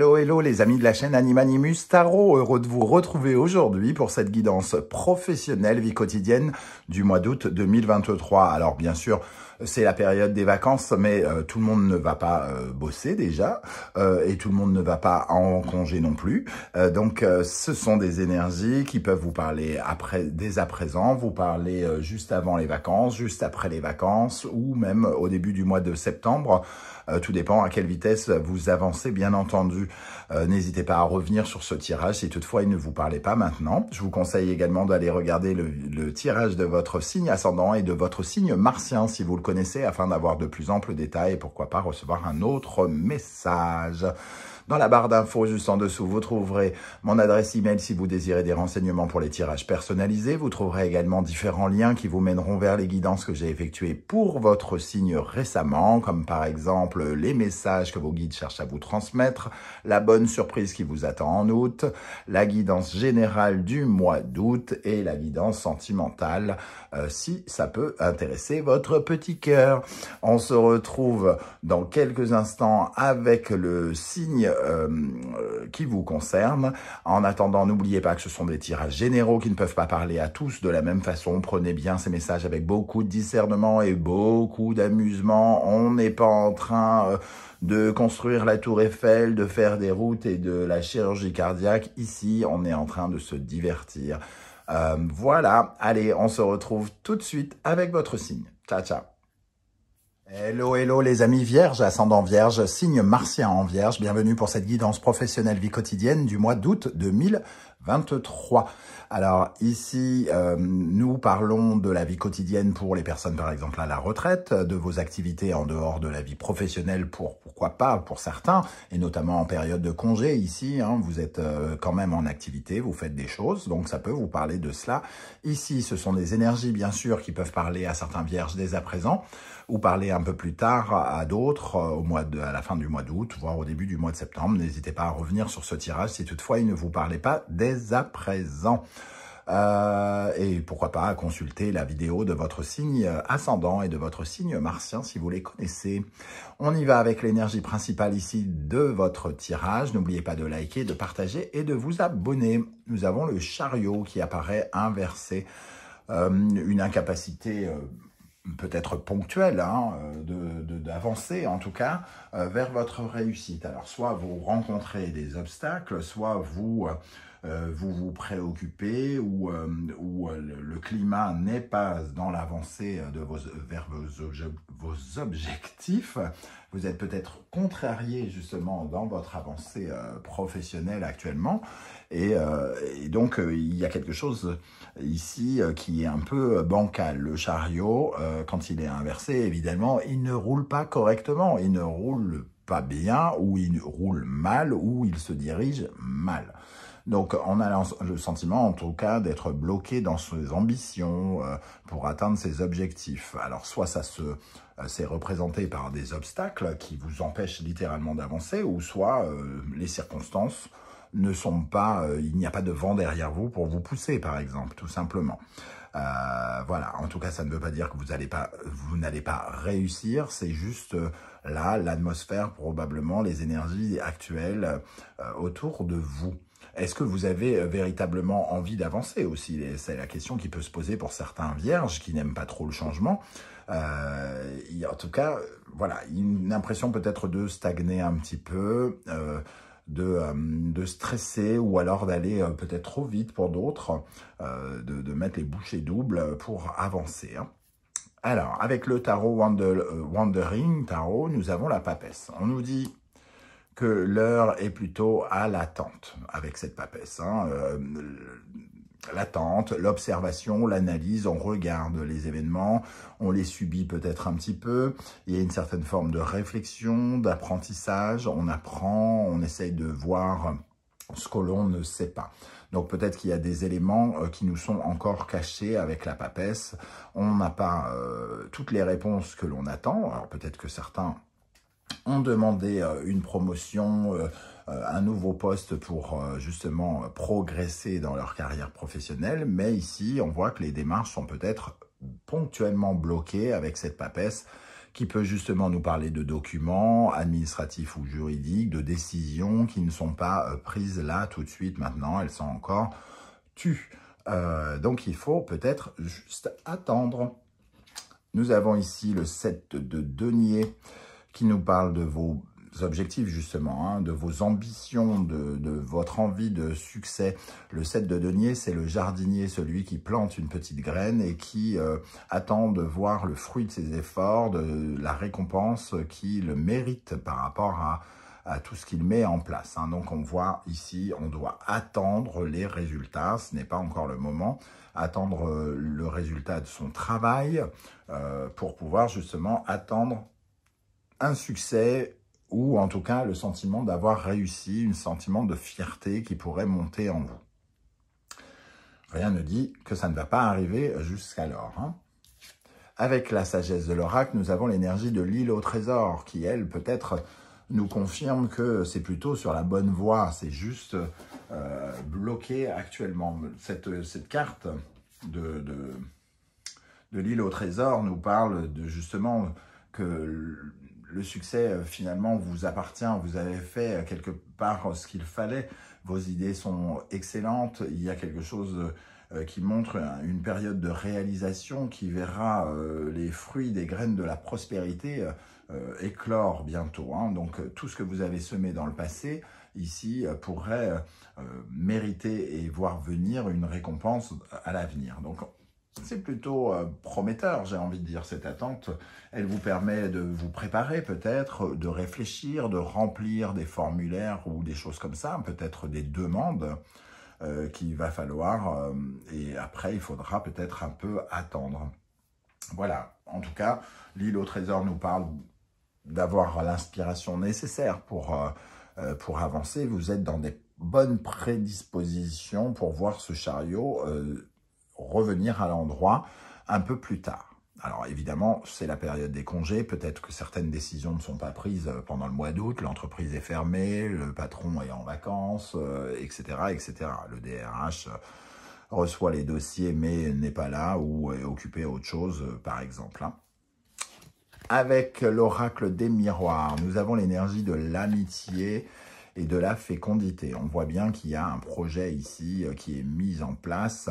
Hello, hello les amis de la chaîne Animanimus Tarot, heureux de vous retrouver aujourd'hui pour cette guidance professionnelle vie quotidienne du mois d'août 2023. Alors bien sûr, c'est la période des vacances, mais euh, tout le monde ne va pas euh, bosser déjà, euh, et tout le monde ne va pas en congé non plus. donc ce sont des énergies qui peuvent vous parler après, dès à présent, vous parler juste avant les vacances, juste après les vacances, ou même au début du mois de septembre. tout dépend à quelle vitesse vous avancez, bien entendu. N'hésitez pas à revenir sur ce tirage si toutefois il ne vous parlait pas maintenant. Je vous conseille également d'aller regarder le, le tirage de votre signe ascendant et de votre signe martien si vous le connaissez afin d'avoir de plus amples détails et pourquoi pas recevoir un autre message. Dans la barre d'infos juste en dessous, vous trouverez mon adresse email si vous désirez des renseignements pour les tirages personnalisés. Vous trouverez également différents liens qui vous mèneront vers les guidances que j'ai effectuées pour votre signe récemment, comme par exemple les messages que vos guides cherchent à vous transmettre, la bonne surprise qui vous attend en août, la guidance générale du mois d'août et la guidance sentimentale euh, si ça peut intéresser votre petit cœur. On se retrouve dans quelques instants avec le signe euh, qui vous concerne. En attendant, n'oubliez pas que ce sont des tirages généraux qui ne peuvent pas parler à tous de la même façon. Prenez bien ces messages avec beaucoup de discernement et beaucoup d'amusement. On n'est pas en train euh, de construire la tour Eiffel, de faire des routes et de la chirurgie cardiaque. Ici, on est en train de se divertir. Euh, voilà, allez, on se retrouve tout de suite avec votre signe. Ciao, ciao. Hello, hello les amis vierges, ascendant vierge, signe martien en vierge. Bienvenue pour cette guidance professionnelle vie quotidienne du mois d'août 2023. Alors ici, euh, nous parlons de la vie quotidienne pour les personnes par exemple à la retraite, de vos activités en dehors de la vie professionnelle pour pourquoi pas pour certains, et notamment en période de congé ici, hein, vous êtes euh, quand même en activité, vous faites des choses, donc ça peut vous parler de cela. Ici, ce sont des énergies bien sûr qui peuvent parler à certains vierges dès à présent, ou parler un peu plus tard à d'autres euh, au mois de, à la fin du mois d'août, voire au début du mois de septembre. N'hésitez pas à revenir sur ce tirage si toutefois il ne vous parlait pas dès à présent. Euh, et pourquoi pas consulter la vidéo de votre signe ascendant et de votre signe martien si vous les connaissez. On y va avec l'énergie principale ici de votre tirage. N'oubliez pas de liker, de partager et de vous abonner. Nous avons le chariot qui apparaît inversé. Euh, une incapacité peut-être ponctuel, hein, d'avancer en tout cas euh, vers votre réussite. Alors soit vous rencontrez des obstacles, soit vous euh, vous, vous préoccupez ou, euh, ou le, climat n'est pas dans l'avancée de vos, vers vos, objectifs. Vous êtes peut-être contrarié justement dans votre avancée professionnelle actuellement et, et donc il y a quelque chose ici euh, qui est un peu bancal. Le chariot, euh, quand il est inversé, évidemment, il ne roule pas correctement, il ne roule pas bien, ou il roule mal, ou il se dirige mal. Donc, on a le sentiment, en tout cas, d'être bloqué dans ses ambitions euh, pour atteindre ses objectifs. Alors, soit ça se c'est représenté par des obstacles qui vous empêchent littéralement d'avancer, ou soit les circonstances ne sont pas, euh, il n'y a pas de vent derrière vous pour vous pousser, par exemple, tout simplement. Euh, voilà, en tout cas, ça ne veut pas dire que vous n'allez pas, réussir, c'est juste euh, là, l'atmosphère, probablement, les énergies actuelles autour de vous. Est-ce que vous avez véritablement envie d'avancer aussi? C'est la question qui peut se poser pour certains vierges qui n'aiment pas trop le changement. en tout cas, voilà, une impression peut-être de stagner un petit peu, euh, de, stresser ou alors d'aller euh, peut-être trop vite pour d'autres, euh, de, mettre les bouchées doubles pour avancer. Hein. Alors, avec le tarot Wandering Tarot, nous avons la papesse. On nous dit que l'heure est plutôt à l'attente avec cette papesse. Hein l'attente, l'observation, l'analyse, on regarde les événements, on les subit peut-être un petit peu, il y a une certaine forme de réflexion, d'apprentissage, on apprend, on essaye de voir ce que l'on ne sait pas. Donc peut-être qu'il y a des éléments euh, qui nous sont encore cachés avec la papesse. On n'a pas euh, toutes les réponses que l'on attend. Alors peut-être que certains ont demandé euh, une promotion, euh, un nouveau poste pour euh, justement progresser dans leur carrière professionnelle. Mais ici, on voit que les démarches sont peut-être ponctuellement bloquées avec cette papesse qui peut justement nous parler de documents administratifs ou juridiques, de décisions qui ne sont pas prises là tout de suite maintenant, elles sont encore tues. donc il faut peut-être juste attendre. Nous avons ici le 7 de denier qui nous parle de vos objectifs justement, hein, de vos ambitions, de, votre envie de succès. Le 7 de denier, c'est le jardinier, celui qui plante une petite graine et qui euh, attend de voir le fruit de ses efforts, de la récompense qu'il mérite par rapport à, tout ce qu'il met en place. Hein. Donc on voit ici, on doit attendre les résultats, ce n'est pas encore le moment, attendre euh, le résultat de son travail euh, pour pouvoir justement attendre un succès ou en tout cas le sentiment d'avoir réussi, un sentiment de fierté qui pourrait monter en vous. Rien ne dit que ça ne va pas arriver jusqu'alors. Hein. Avec la sagesse de l'oracle, nous avons l'énergie de l'île au trésor qui, elle, peut-être nous confirme que c'est plutôt sur la bonne voie. C'est juste euh, bloqué actuellement. Cette, cette carte de, de, de l'île au trésor nous parle de justement que le succès, euh, finalement, vous appartient. Vous avez fait euh, quelque part ce qu'il fallait. Vos idées sont excellentes. Il y a quelque chose euh, qui montre une période de réalisation qui verra les fruits des graines de la prospérité éclore bientôt. Hein. Donc, tout ce que vous avez semé dans le passé, ici, pourrait mériter et voir venir une récompense à l'avenir. Donc, c'est plutôt euh, prometteur, j'ai envie de dire, cette attente. Elle vous permet de vous préparer peut-être, de réfléchir, de remplir des formulaires ou des choses comme ça, peut-être des demandes euh, qu'il va falloir. Euh, et après, il faudra peut-être un peu attendre. Voilà, en tout cas, l'île au trésor nous parle d'avoir l'inspiration nécessaire pour, pour avancer. Vous êtes dans des bonnes prédispositions pour voir ce chariot revenir à l'endroit un peu plus tard. Alors évidemment, c'est la période des congés, peut-être que certaines décisions ne sont pas prises euh, pendant le mois d'août, l'entreprise est fermée, le patron est en vacances, etc., euh, etc. Le DRH euh, reçoit les dossiers mais n'est pas là ou est occupé à autre chose, par exemple. Hein. Avec l'oracle des miroirs, nous avons l'énergie de l'amitié, et de la fécondité. On voit bien qu'il y a un projet ici euh, qui est mis en place.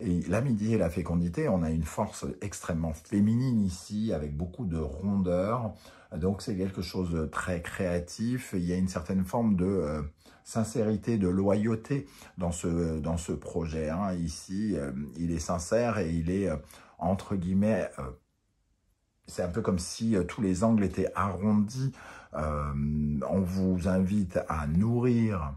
Et l'amitié et la fécondité, on a une force extrêmement féminine ici, avec beaucoup de rondeur. Donc c'est quelque chose de très créatif. Il y a une certaine forme de euh, sincérité, de loyauté dans ce, dans ce projet. Hein. Ici, euh, il est sincère et il est, entre guillemets, c'est un peu comme si tous les angles étaient arrondis on vous invite à nourrir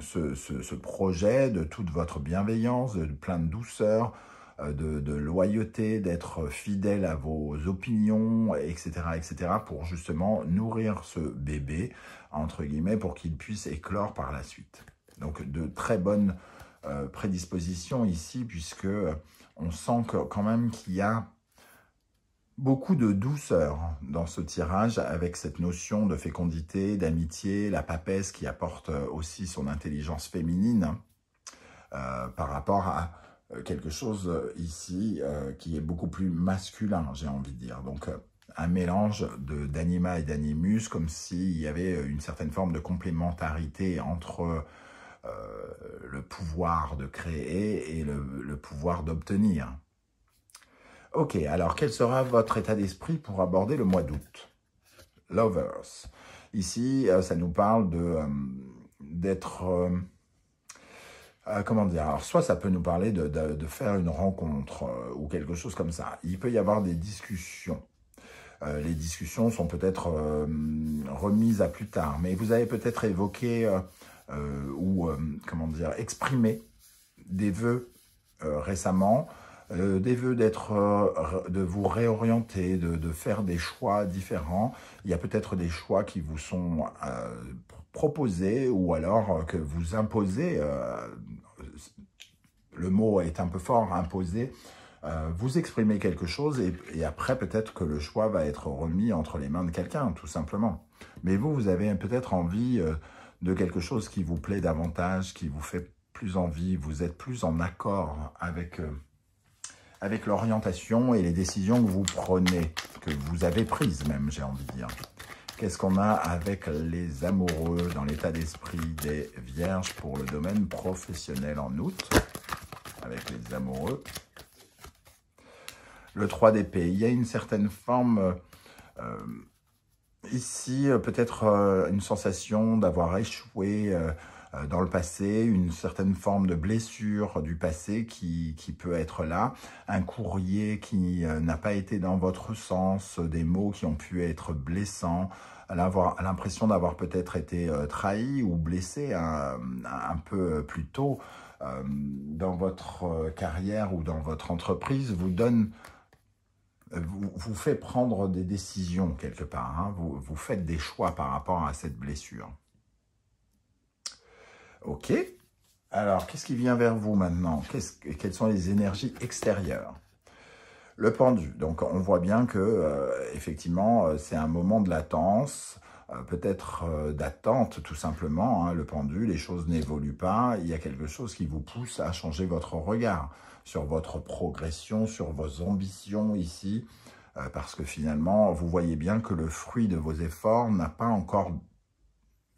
ce, projet de toute votre bienveillance, de plein de douceur, euh, de, loyauté, d'être fidèle à vos opinions, etc., etc., pour justement nourrir ce bébé, entre guillemets, pour qu'il puisse éclore par la suite. Donc, de très bonnes euh, prédispositions ici, puisque on sent quand même qu'il y a Beaucoup de douceur dans ce tirage avec cette notion de fécondité, d'amitié, la papesse qui apporte euh, aussi son intelligence féminine euh, par rapport à euh, quelque chose ici qui est beaucoup plus masculin, j'ai envie de dire. Donc, un mélange d'anima et d'animus, comme s'il y avait une certaine forme de complémentarité entre le pouvoir de créer et le pouvoir d'obtenir. Ok, alors quel sera votre état d'esprit pour aborder le mois d'août? Lovers. Ici, euh, ça nous parle de euh, d'être... Euh, comment dire? Alors, soit ça peut nous parler de, de, faire une rencontre ou quelque chose comme ça. Il peut y avoir des discussions. les discussions sont peut-être remises à plus tard. Mais vous avez peut-être évoqué ou, comment dire, exprimé des vœux récemment euh, des vœux d'être, euh, de vous réorienter, de, faire des choix différents. Il y a peut-être des choix qui vous sont euh, proposés ou alors que vous imposez. le mot est un peu fort, imposer. vous exprimez quelque chose et, et après peut-être que le choix va être remis entre les mains de quelqu'un, tout simplement. Mais vous, vous avez peut-être envie de quelque chose qui vous plaît davantage, qui vous fait plus envie, vous êtes plus en accord avec avec l'orientation et les décisions que vous prenez, que vous avez prises même, j'ai envie de dire. Qu'est-ce qu'on a avec les amoureux dans l'état d'esprit des vierges pour le domaine professionnel en août Avec les amoureux? Le 3 d'épée, il y a une certaine forme... Euh, ici, peut-être euh, une sensation d'avoir échoué euh, euh, dans le passé, une certaine forme de blessure du passé qui, qui peut être là, un courrier qui euh, n'a pas été dans votre sens, des mots qui ont pu être blessants, l'impression d'avoir peut-être été euh, trahi ou blessé un, peu plus tôt dans votre carrière ou dans votre entreprise vous donne vous fait prendre des décisions quelque part. Hein. Vous, vous faites des choix par rapport à cette blessure. Ok. Alors, qu'est-ce qui vient vers vous maintenant? Quelles sont les énergies extérieures? Le pendu. Donc, on voit bien que, euh, effectivement, euh, c'est un moment de latence, euh, peut-être d'attente, tout simplement. Hein, le pendu, les choses n'évoluent pas. Il y a quelque chose qui vous pousse à changer votre regard sur votre progression, sur vos ambitions ici, parce que finalement, vous voyez bien que le fruit de vos efforts n'a pas encore,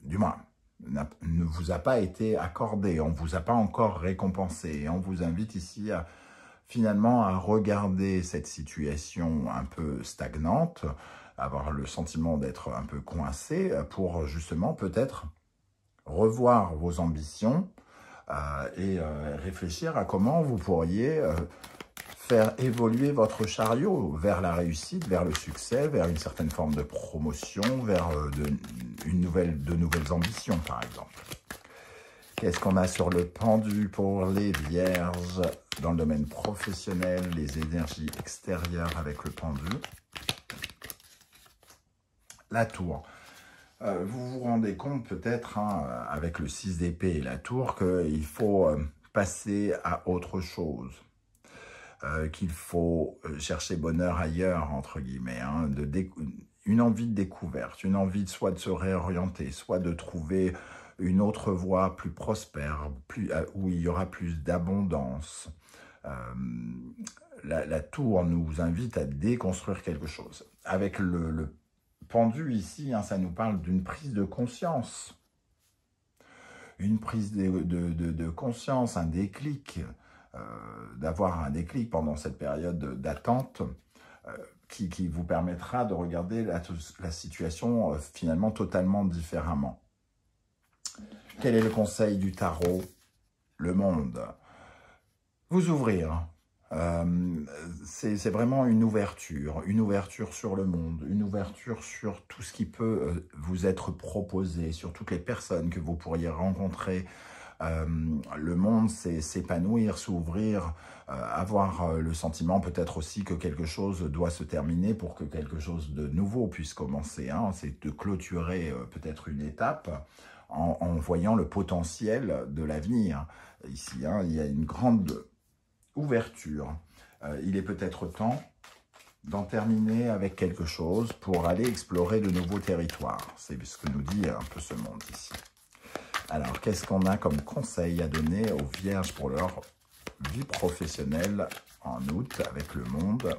du moins, ne vous a pas été accordé, on ne vous a pas encore récompensé. On vous invite ici à finalement à regarder cette situation un peu stagnante, avoir le sentiment d'être un peu coincé pour justement peut-être revoir vos ambitions euh, et euh, réfléchir à comment vous pourriez euh, faire évoluer votre chariot vers la réussite, vers le succès, vers une certaine forme de promotion, vers euh, de, une nouvelle, de nouvelles ambitions, par exemple. Qu'est-ce qu'on a sur le pendu pour les vierges dans le domaine professionnel, les énergies extérieures avec le pendu? La tour. Euh, vous vous rendez compte peut-être, hein, avec le 6 d'épée et la tour, qu'il faut euh, passer à autre chose euh, qu'il faut euh, chercher bonheur ailleurs, entre guillemets, hein, de une envie de découverte, une envie de, soit de se réorienter, soit de trouver une autre voie plus prospère, euh, où il y aura plus d'abondance. la, tour nous invite à déconstruire quelque chose. Avec le, pendu ici, hein, ça nous parle d'une prise de conscience. Une prise de conscience, un déclic, d'avoir un déclic pendant cette période d'attente euh, qui, vous permettra de regarder la, situation euh, finalement totalement différemment. Quel est le conseil du tarot Le monde? Vous ouvrir. c'est vraiment une ouverture, une ouverture sur le monde, une ouverture sur tout ce qui peut vous être proposé, sur toutes les personnes que vous pourriez rencontrer euh, le monde, c'est s'épanouir, s'ouvrir, euh, avoir euh, le sentiment peut-être aussi que quelque chose doit se terminer pour que quelque chose de nouveau puisse commencer. Hein. C'est de clôturer peut-être une étape en, voyant le potentiel de l'avenir. Ici, hein, il y a une grande ouverture. il est peut-être temps d'en terminer avec quelque chose pour aller explorer de nouveaux territoires. C'est ce que nous dit un peu ce monde ici. Alors, qu'est-ce qu'on a comme conseil à donner aux vierges pour leur vie professionnelle en août avec le monde?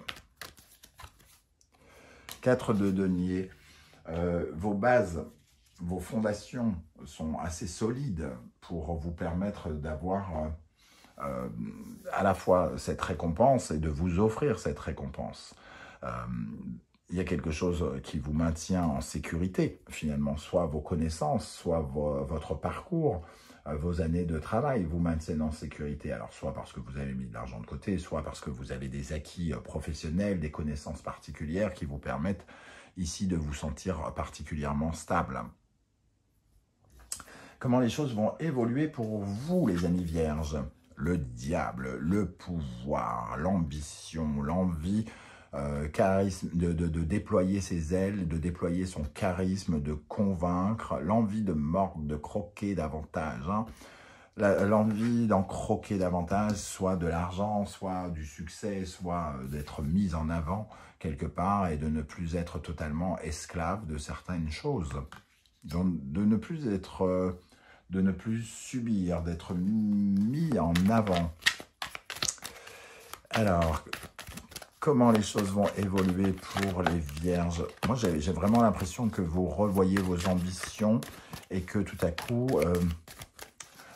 4 de denier. Euh, vos bases, vos fondations sont assez solides pour vous permettre d'avoir euh, à la fois cette récompense et de vous offrir cette récompense. Euh, il y a quelque chose qui vous maintient en sécurité, finalement, soit vos connaissances, soit votre parcours, euh, vos années de travail vous maintiennent en sécurité. Alors, soit parce que vous avez mis de l'argent de côté, soit parce que vous avez des acquis euh, professionnels, des connaissances particulières qui vous permettent ici de vous sentir particulièrement stable. Comment les choses vont évoluer pour vous, les amis vierges? Le diable, le pouvoir, l'ambition, l'envie euh, charisme, de, déployer ses ailes, de déployer son charisme, de convaincre, l'envie de mordre, de croquer davantage. Hein. L'envie d'en croquer davantage, soit de l'argent, soit du succès, soit euh, d'être mis en avant quelque part et de ne plus être totalement esclave de certaines choses. de ne plus être, euh, de ne plus subir, d'être mis en avant. Alors, comment les choses vont évoluer pour les vierges. Moi, j'ai vraiment l'impression que vous revoyez vos ambitions et que tout à coup, euh,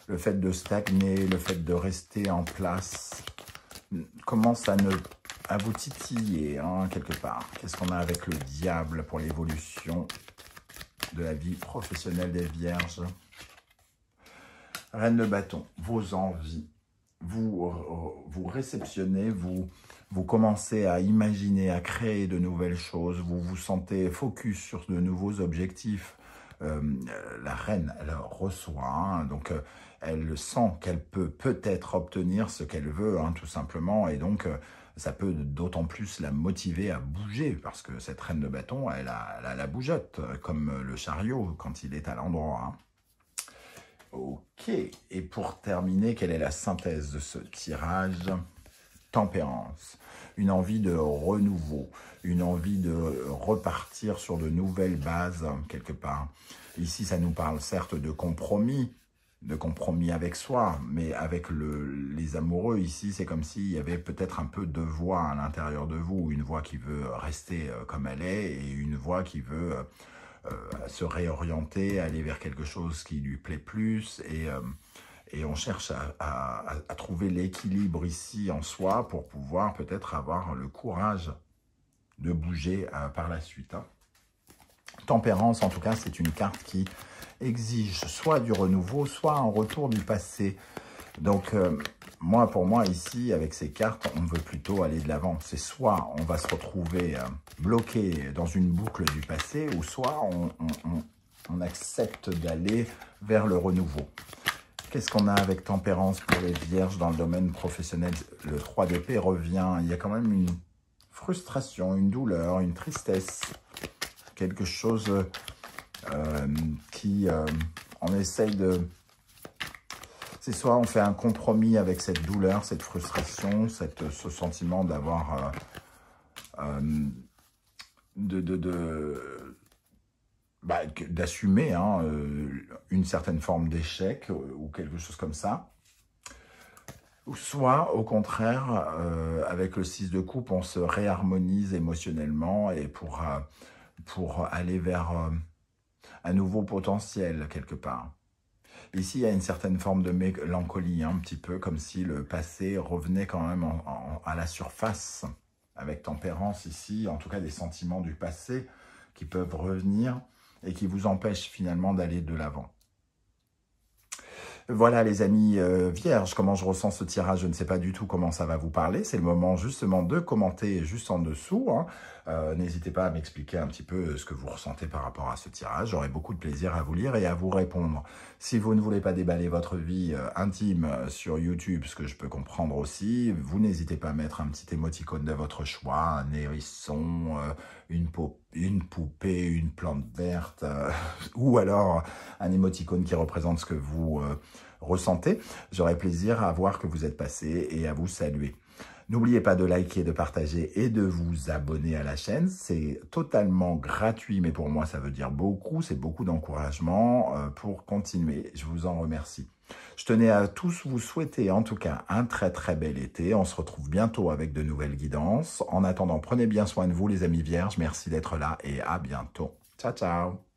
le fait de stagner, le fait de rester en place, commence à, ne, à vous titiller hein, quelque part. Qu'est-ce qu'on a avec le diable pour l'évolution de la vie professionnelle des vierges? Reine de bâton, vos envies, vous, euh, vous réceptionnez, vous, vous commencez à imaginer, à créer de nouvelles choses, vous vous sentez focus sur de nouveaux objectifs. Euh, la reine, elle reçoit, hein, donc euh, elle sent qu'elle peut peut-être obtenir ce qu'elle veut, hein, tout simplement, et donc ça peut d'autant plus la motiver à bouger, parce que cette reine de bâton, elle a, la bougeotte, comme le chariot quand il est à l'endroit. Hein. Ok, et pour terminer, quelle est la synthèse de ce tirage? Tempérance, une envie de renouveau, une envie de repartir sur de nouvelles bases, quelque part. Ici, ça nous parle certes de compromis, de compromis avec soi, mais avec les amoureux, ici, c'est comme s'il y avait peut-être un peu de voix à l'intérieur de vous, une voix qui veut rester euh, comme elle est, et une voix qui veut euh, euh, se réorienter, aller vers quelque chose qui lui plaît plus, et on cherche à, trouver l'équilibre ici en soi pour pouvoir peut-être avoir le courage de bouger par la suite. Hein. Tempérance, en tout cas, c'est une carte qui exige soit du renouveau, soit un retour du passé. Donc, euh, moi, pour moi, ici, avec ces cartes, on veut plutôt aller de l'avant. C'est soit on va se retrouver euh, bloqué dans une boucle du passé, ou soit on accepte d'aller vers le renouveau. Qu'est-ce qu'on a avec tempérance pour les vierges dans le domaine professionnel? Le 3 d'épée revient. Il y a quand même une frustration, une douleur, une tristesse. Quelque chose euh, qui, euh, on essaye de... C'est soit on fait un compromis avec cette douleur, cette frustration, ce sentiment d'avoir... Euh, de, bah, d'assumer hein, une certaine forme d'échec ou quelque chose comme ça. Ou soit, au contraire, avec le 6 de coupe, on se réharmonise émotionnellement et pour, pour aller vers un nouveau potentiel quelque part. Ici, il y a une certaine forme de mélancolie, un petit peu comme si le passé revenait quand même à la surface, avec tempérance ici, en tout cas des sentiments du passé qui peuvent revenir et qui vous empêchent finalement d'aller de l'avant. Voilà les amis euh, vierges, comment je ressens ce tirage, je ne sais pas du tout comment ça va vous parler. C'est le moment justement de commenter juste en dessous. Hein. Euh, n'hésitez pas à m'expliquer un petit peu ce que vous ressentez par rapport à ce tirage. J'aurai beaucoup de plaisir à vous lire et à vous répondre. Si vous ne voulez pas déballer votre vie euh, intime sur YouTube, ce que je peux comprendre aussi, vous n'hésitez pas à mettre un petit émoticône de votre choix, un hérisson, une, une poupée, une plante verte, ou alors un émoticône qui représente ce que vous ressentez. J'aurai plaisir à voir que vous êtes passé et à vous saluer. N'oubliez pas de liker, de partager et de vous abonner à la chaîne. C'est totalement gratuit, mais pour moi, ça veut dire beaucoup. C'est beaucoup d'encouragement euh, pour continuer. Je vous en remercie. Je tenais à tous vous souhaiter en tout cas un très très bel été. On se retrouve bientôt avec de nouvelles guidances. En attendant, prenez bien soin de vous les amis vierges. Merci d'être là et à bientôt. Ciao, ciao